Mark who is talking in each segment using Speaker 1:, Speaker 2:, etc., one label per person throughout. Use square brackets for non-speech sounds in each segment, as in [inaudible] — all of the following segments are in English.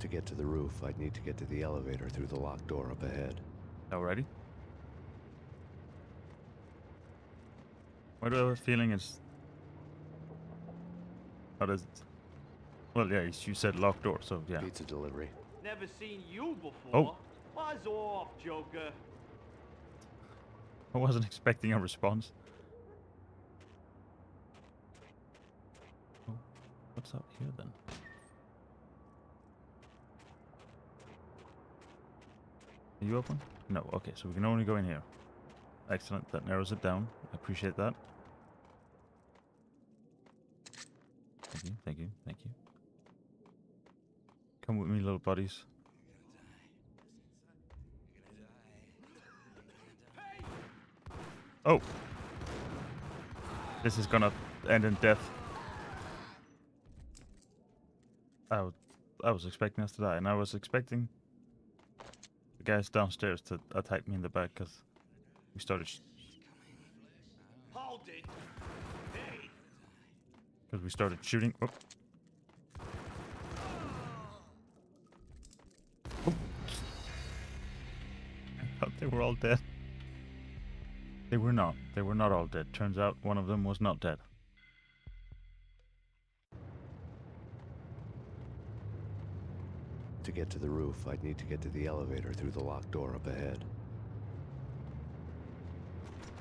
Speaker 1: To get to the roof, I'd need to get to the elevator through the locked door up ahead.
Speaker 2: Already? What do I have a feeling is... How does it... Well, yeah, you said locked door, so yeah.
Speaker 1: Pizza delivery.
Speaker 3: Never seen you before.
Speaker 2: Oh.
Speaker 3: Buzz off, Joker.
Speaker 2: I wasn't expecting a response. Oh, what's up here then? Are you open? No, okay, so we can only go in here. Excellent, that narrows it down. I appreciate that. Thank you, thank you, thank you. Come with me, little buddies. Oh! This is gonna end in death. I, I was expecting us to die, and I was expecting guys downstairs to attack me in the back because we started
Speaker 3: Hold it.
Speaker 2: Because we started shooting. Oh. Oh. [laughs] They were all dead. They were not. They were not all dead. Turns out one of them was not dead.
Speaker 1: To get to the roof, I'd need to get to the elevator through the locked door up ahead.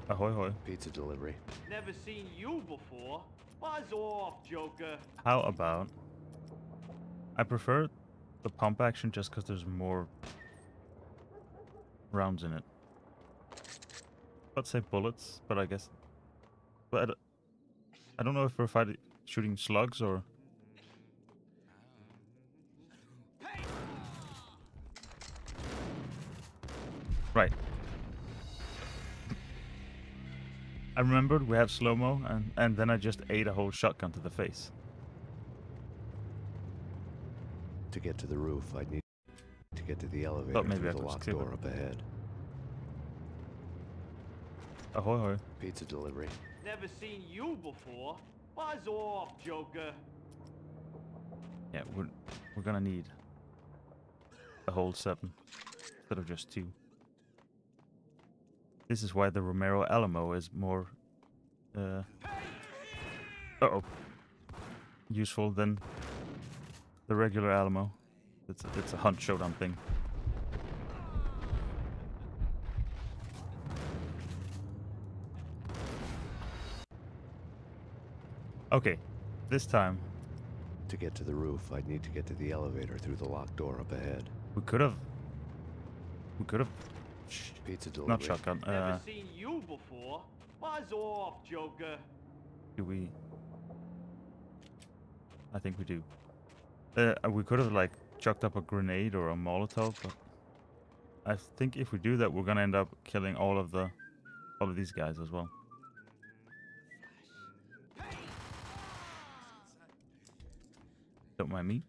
Speaker 2: Ahoy hoy.
Speaker 1: Pizza delivery.
Speaker 3: Never seen you before. Buzz off, Joker.
Speaker 2: How about... I prefer the pump action just because there's more rounds in it. Let's say bullets, but I guess... But I d- I don't know if we're fighting, shooting slugs or... Right. I remembered we have slow-mo, and, and then I just ate a whole shotgun to the face.
Speaker 1: To get to the roof, I'd need to get to the elevator
Speaker 2: maybe
Speaker 1: through
Speaker 2: I
Speaker 1: the
Speaker 2: could
Speaker 1: locked
Speaker 2: skip it.
Speaker 1: door up ahead.
Speaker 2: Ahoy hoy.
Speaker 1: Pizza delivery.
Speaker 3: Never seen you before. Buzz off, Joker.
Speaker 2: Yeah, we're, we're gonna need the whole seven instead of just two. This is why the Romero Alamo is more uh, uh-oh, useful than the regular Alamo. It's a, it's a hunt showdown thing. Okay, this time
Speaker 1: To get to the roof, I'd need to get to the elevator through the locked door up ahead.
Speaker 2: we could have we could have
Speaker 1: Pizza delivery.
Speaker 2: not shotgun.
Speaker 3: Never
Speaker 2: Uh,
Speaker 3: seen you before. Buzz off, Joker.
Speaker 2: do we? I think we do. Uh, we could have like chucked up a grenade or a Molotov, but I think if we do that, we're gonna end up killing all of the all of these guys as well. Don't mind me.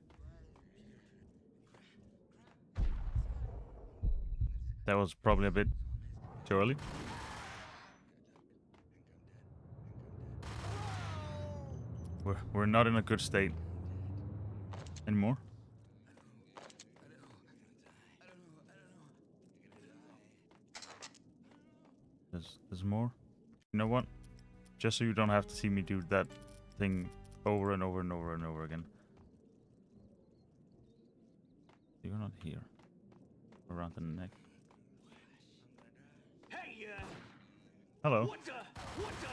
Speaker 2: That was probably a bit too early. We're we're not in a good state anymore. There's there's more. You know what? Just so you don't have to see me do that thing over and over and over and over again. You're not here. Around the neck.
Speaker 3: Hey, uh,
Speaker 2: Hello.
Speaker 3: what the? What the?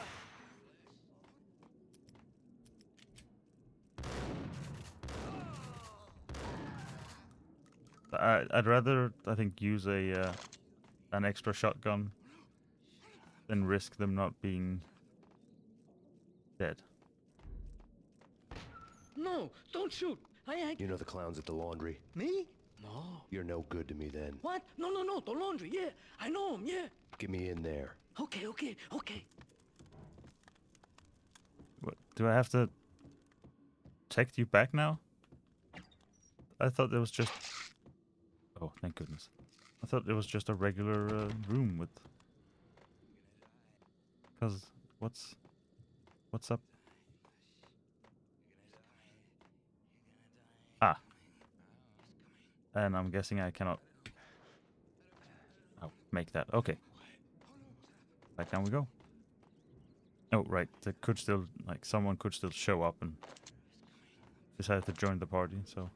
Speaker 2: I, I'd rather, I think, use a uh, an extra shotgun than risk them not being dead.
Speaker 4: No, don't shoot. I, I,
Speaker 1: You know the clowns at the laundry?
Speaker 4: me? No.
Speaker 1: You're no good to me then.
Speaker 4: What? No, no, no. The laundry. Yeah, I know him. Yeah.
Speaker 1: Get me in there.
Speaker 4: Okay, okay, okay.
Speaker 2: What, do I have to text you back now? I thought there was just. Oh, thank goodness. I thought it was just a regular uh, room with. Cause what's, what's up? Ah. And I'm guessing I cannot make that. Okay. Back down we go. Oh, right. There could still, like, someone could still show up and decide to join the party, so.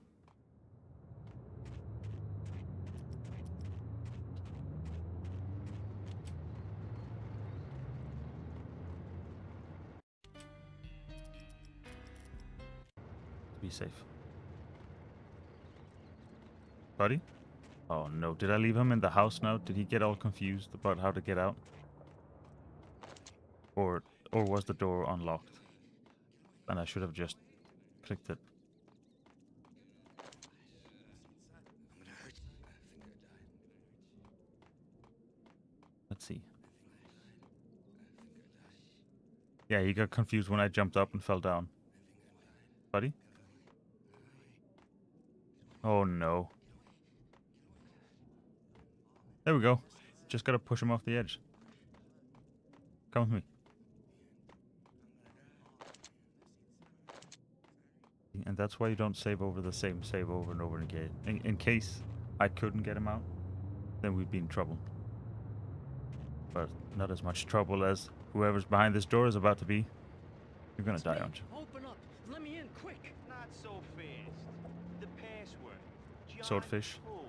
Speaker 2: Be safe. Buddy? Oh no, did I leave him in the house now? Did he get all confused about how to get out? Or or was the door unlocked? And I should have just clicked it. Let's see. Yeah, he got confused when I jumped up and fell down. Buddy? Oh no. There we go. Just gotta push him off the edge. Come with me. And that's why you don't save over the same save over and over again. In, in case I couldn't get him out, then we'd be in trouble. But not as much trouble as whoever's behind this door is about to be. You're gonna die,
Speaker 4: Me.
Speaker 2: aren't you?
Speaker 4: Open up. Let me in quick.
Speaker 3: Not so fast. The password. John
Speaker 2: Swordfish.
Speaker 3: Who?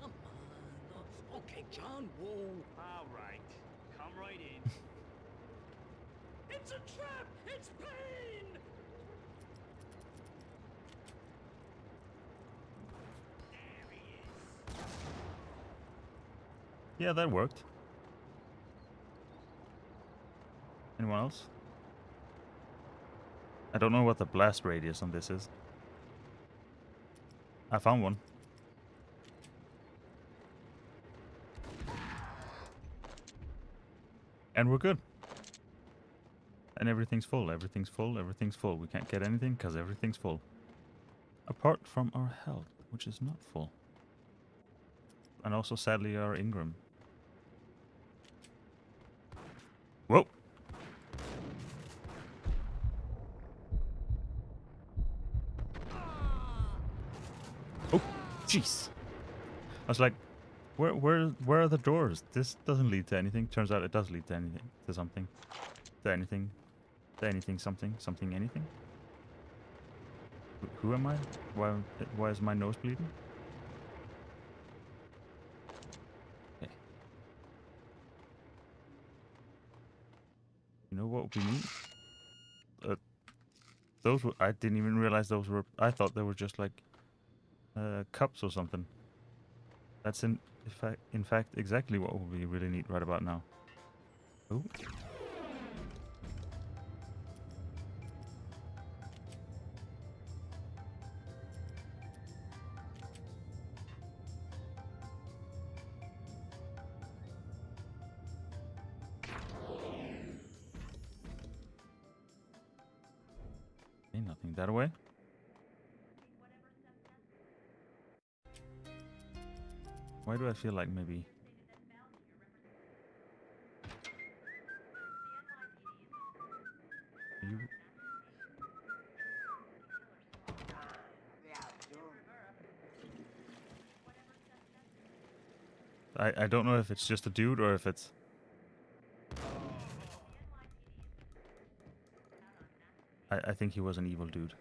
Speaker 4: Come on. Uh, okay, John. Whoa.
Speaker 3: All right. Come right in.
Speaker 4: It's a trap. It's Payne.
Speaker 3: there he is.
Speaker 2: Yeah, that worked. Anyone else? I don't know what the blast radius on this is. I found one. And we're good. And everything's full, everything's full, everything's full. We can't get anything because everything's full. Apart from our health, which is not full. And also, sadly, our Ingram. Whoa! Oh, jeez! I was like, where, where, where are the doors? This doesn't lead to anything. Turns out it does lead to anything, to something, to anything, to anything, something, something, anything. Wh- Who am I? Why, why is my nose bleeding? Okay. You know what we need? Uh, those were. I didn't even realize those were. I thought they were just like uh, cups or something. That's in, in fact, in fact, exactly what we really need right about now. Oh. I feel like maybe... You... I, I don't know if it's just a dude or if it's... I, I think he was an evil dude.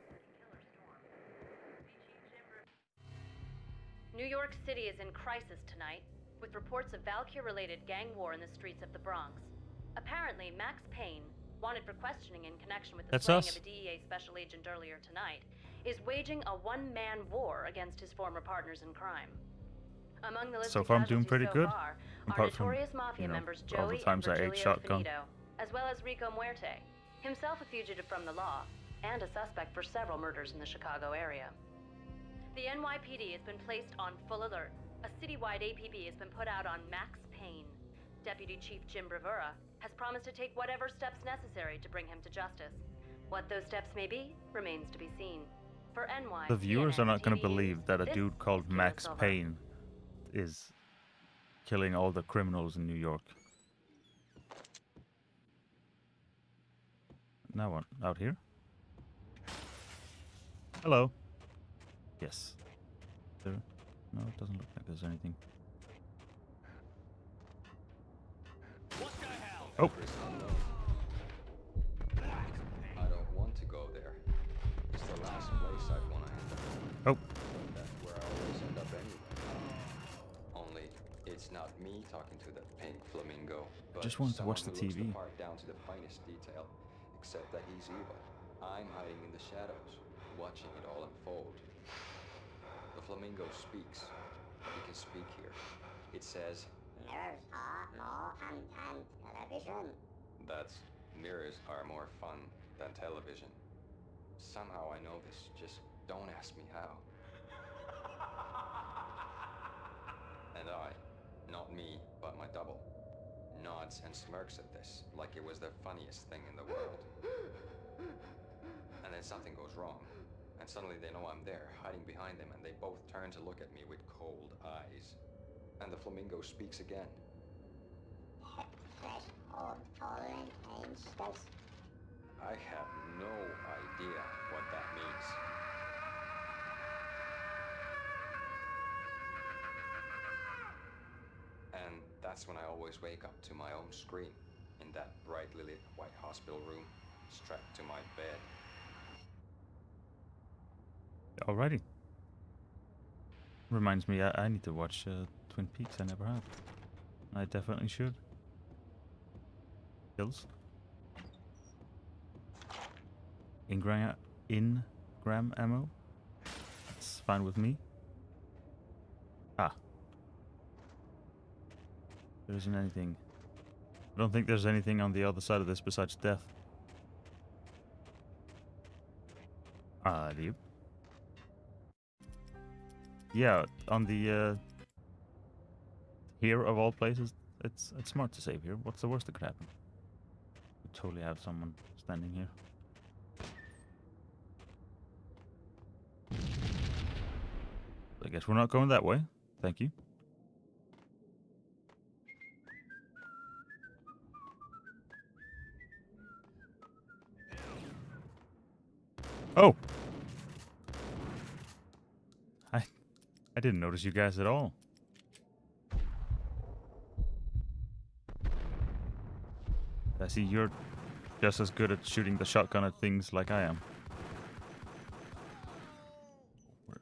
Speaker 5: Crisis tonight, with reports of Valkyr-related gang war in the streets of the Bronx. Apparently, Max Payne, wanted for questioning in connection with the
Speaker 2: That's us.
Speaker 5: of a DEA special agent earlier tonight, is waging a one-man war against his former partners in crime. Among the listed
Speaker 2: So far, I'm doing pretty
Speaker 5: so
Speaker 2: good,
Speaker 5: far are
Speaker 2: apart from,
Speaker 5: notorious mafia
Speaker 2: you know,
Speaker 5: members
Speaker 2: all the
Speaker 5: Joey
Speaker 2: times I ate shotgun.
Speaker 5: Finito, as well as Rico Muerte, himself a fugitive from the law and a suspect for several murders in the Chicago area. The NYPD has been placed on full alert. A citywide APB has been put out on Max Payne. Deputy Chief Jim Bravura has promised to take whatever steps necessary to bring him to justice. What those steps may be remains to be seen. For NY,
Speaker 2: The viewers are not going to believe that a dude called Max Payne is killing all the criminals in New York. Now what? Out here? Hello. Yes. There. No, it doesn't look like there's anything.
Speaker 3: What the hell?
Speaker 2: Oh,
Speaker 6: I don't want to go there. It's the last place I'd want to end up.
Speaker 2: oh,
Speaker 6: that's where I always end up anyway. Only, it's not me talking to that pink flamingo, but
Speaker 2: Just wanted to watch the
Speaker 6: who looks
Speaker 2: TV.
Speaker 6: part down to the finest detail, except that he's evil. I'm hiding in the shadows, watching it all unfold. Flamingo speaks. He can speak here. It says,
Speaker 7: Mirrors are more fun than television.
Speaker 6: That's mirrors are more fun than television. Somehow I know this, just don't ask me how. [laughs] and I, not me, but my double, nods and smirks at this like it was the funniest thing in the world. And then something goes wrong, and suddenly they know I'm there, hiding behind them, and they both turn to look at me with cold eyes. And the flamingo speaks again.
Speaker 7: Fresh old fallen angels.
Speaker 6: I have no idea what that means. And that's when I always wake up to my own scream in that brightly lit white hospital room, strapped to my bed.
Speaker 2: Alrighty. Reminds me, I, I need to watch uh, Twin Peaks. I never have. I definitely should. Kills. Ingram, ingram ammo. That's fine with me. Ah. There isn't anything. I don't think there's anything on the other side of this besides death. Ah, you? Yeah, on the uh, here of all places, it's it's smart to save here. What's the worst that could happen? We totally have someone standing here. I guess we're not going that way. Thank you. Oh. I I didn't notice you guys at all. I see you're just as good at shooting the shotgun at things like I am. We're,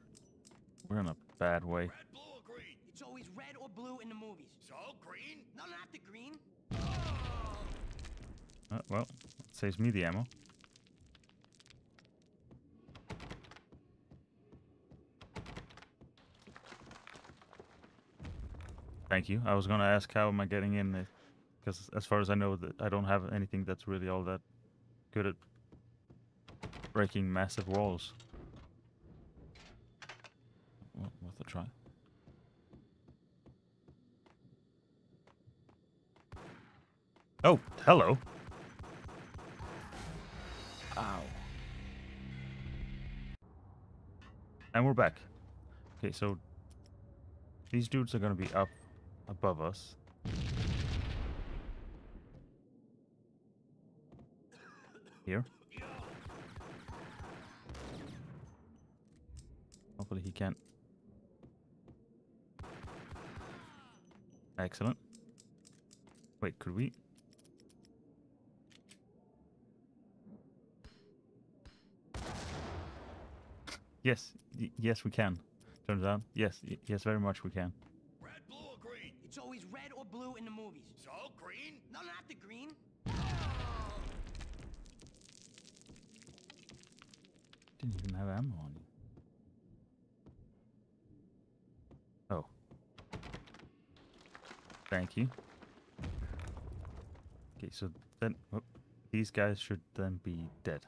Speaker 2: we're in a bad way.
Speaker 4: Red, blue, or green? It's always red or blue in the movies. So green? No, not the green.
Speaker 2: Uh, well, it saves me the ammo. Thank you. I was going to ask how am I getting in, because as far as I know, that I don't have anything that's really all that good at breaking massive walls. Well, worth a try. Oh, hello. Ow. And we're back. Okay, so these dudes are gonna be up above us. Here. Hopefully he can't. Excellent. Wait, could we? Yes, yes we can. Turns out, yes, yes, very much we can.
Speaker 4: The green.
Speaker 2: Didn't even have ammo on you. Oh. Thank you. Okay, so then oh, these guys should then be dead.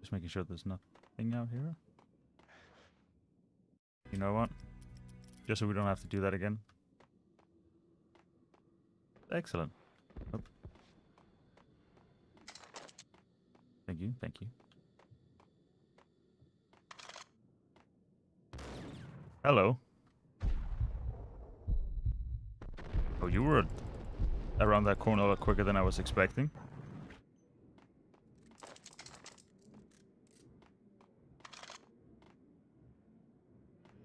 Speaker 2: Just making sure there's nothing out here. You know what? Just so we don't have to do that again. Excellent. Oh. Thank you, thank you. Hello. Oh, you were around that corner a lot quicker than I was expecting.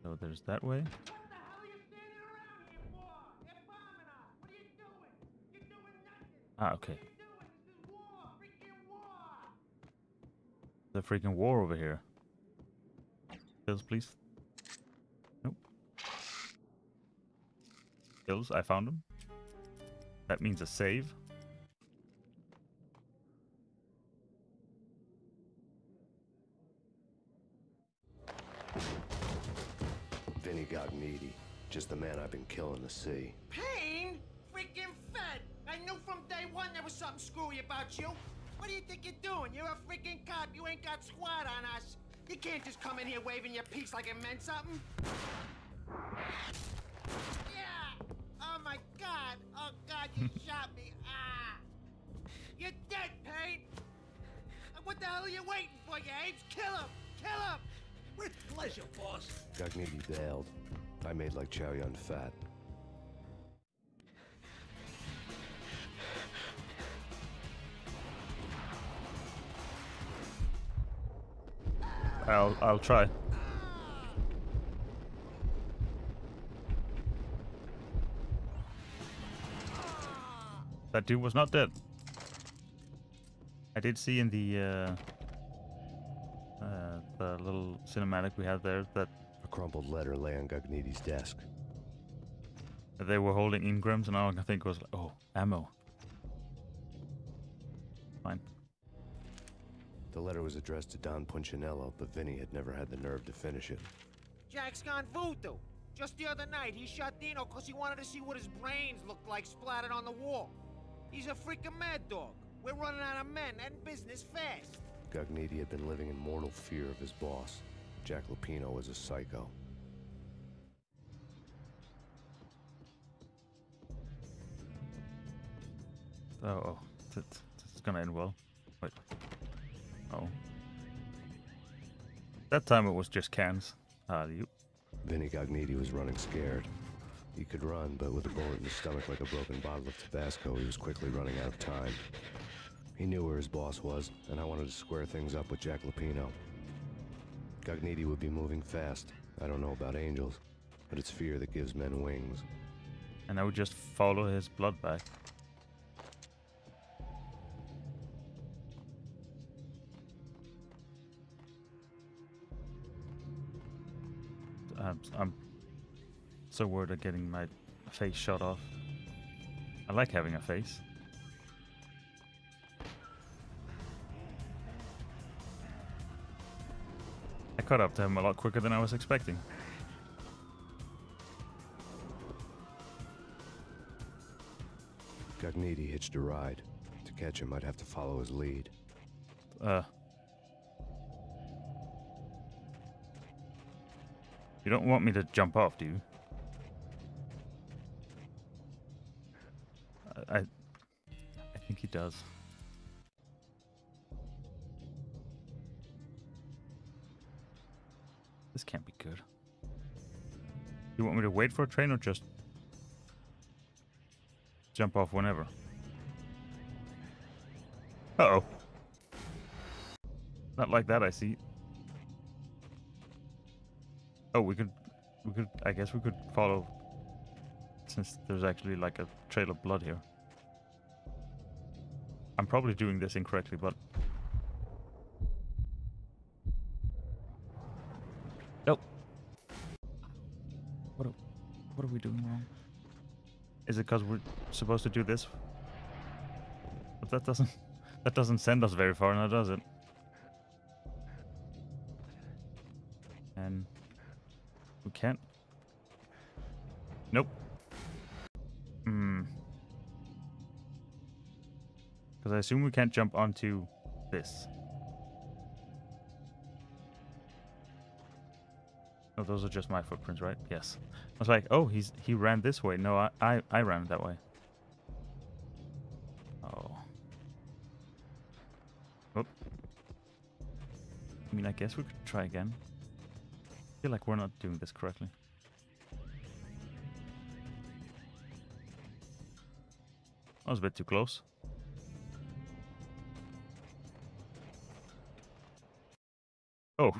Speaker 2: So there's that way.
Speaker 3: What the hell are you standing around here for? They're bombing us. What are you doing? You're doing nothing.
Speaker 2: Ah, okay.
Speaker 3: What are you doing? This is war. Freaking okay.
Speaker 2: The freaking war over here. Kills, please. Nope. Kills, I found him. That means a save.
Speaker 1: Vinny Gognitti. Just the man I've been killing to see.
Speaker 4: Payne? Freaking fed! I knew from day one there was something screwy about you. What do you think you're doing? You're a freaking cop. You ain't got squad on us. You can't just come in here waving your piece like it meant something. Yeah! Oh my god! Oh god, you [laughs] shot me! Ah! You're dead, Payne! What the hell are you waiting for, you apes? Kill him! Kill him!
Speaker 8: With pleasure, boss.
Speaker 1: Gognitti bailed. I made like Chow Yun fat.
Speaker 2: I'll I'll try. That dude was not dead. I did see in the uh, uh, the little cinematic we had there that
Speaker 1: A crumpled letter lay on Gognitti's desk.
Speaker 2: they were holding Ingrams, and all I think was, oh, ammo. Fine.
Speaker 1: The letter was addressed to Don Punchinello, but Vinny had never had the nerve to finish it.
Speaker 4: Jack's gone voodoo. Just the other night, he shot Dino because he wanted to see what his brains looked like splattered on the wall. He's a freaking mad dog. We're running out of men and business fast.
Speaker 1: Gognitti had been living in mortal fear of his boss. Jack Lupino was a psycho.
Speaker 2: Oh, oh, that, that's gonna end well. Wait. Oh. That time it was just cans. Ah, you.
Speaker 1: Vinny Gognitti was running scared. He could run, but with a bullet in his stomach like a broken bottle of Tabasco, he was quickly running out of time. He knew where his boss was, and I wanted to square things up with Jack Lupino. Gognitti would be moving fast. I don't know about angels, but it's fear that gives men wings.
Speaker 2: And I would just follow his blood back. I'm, so worried of getting my face shot off. I like having a face. I caught up to him a lot quicker than I was expecting.
Speaker 1: Gognitti hitched a ride. To catch him, I'd have to follow his lead.
Speaker 2: Uh. You don't want me to jump off, do you? I, I, think he does. This can't be good. You want me to wait for a train or just jump off whenever? Uh oh. Not like that, I see. Oh, we could, we could, I guess we could follow, since there's actually like a trail of blood here. I'm probably doing this incorrectly, but... Nope. What are, what are we doing wrong? Is it because we're supposed to do this? But that doesn't, that doesn't send us very far now, does it? Nope. Hmm. Because I assume we can't jump onto this. Oh, those are just my footprints, right? Yes. I was like, oh, he's he ran this way. No, I I, I ran that way. Oh. Oop. I mean, I guess we could try again. I feel like we're not doing this correctly. Was a bit too close. Oh,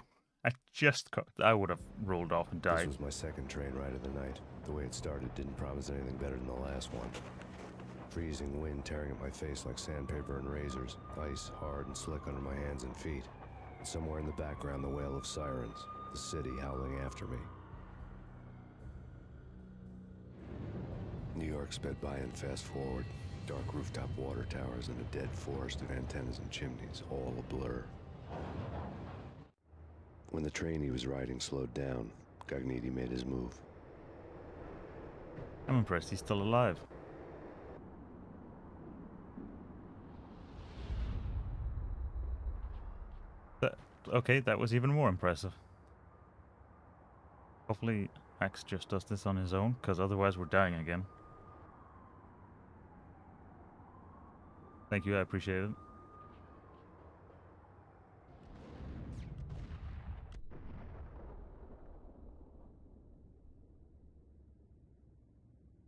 Speaker 2: I just got. I would have rolled off and died.
Speaker 1: This was my second train ride of the night. The way it started didn't promise anything better than the last one. Freezing wind tearing at my face like sandpaper and razors, ice hard and slick under my hands and feet. And somewhere in the background, the wail of sirens, the city howling after me. New York sped by and fast forward. Dark rooftop water towers and a dead forest of antennas and chimneys, all a blur. When the train he was riding slowed down, Gognitti made his move.
Speaker 2: I'm impressed he's still alive. That, okay, that was even more impressive. Hopefully, Axe just does this on his own, because otherwise we're dying again. Thank you, I appreciate it.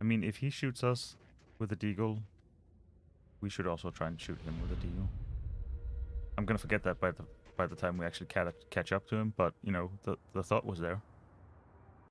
Speaker 2: I mean, if he shoots us with a deagle, we should also try and shoot him with a deagle. I'm gonna forget that by the by the time we actually ca- catch up to him, but you know, the the thought was there.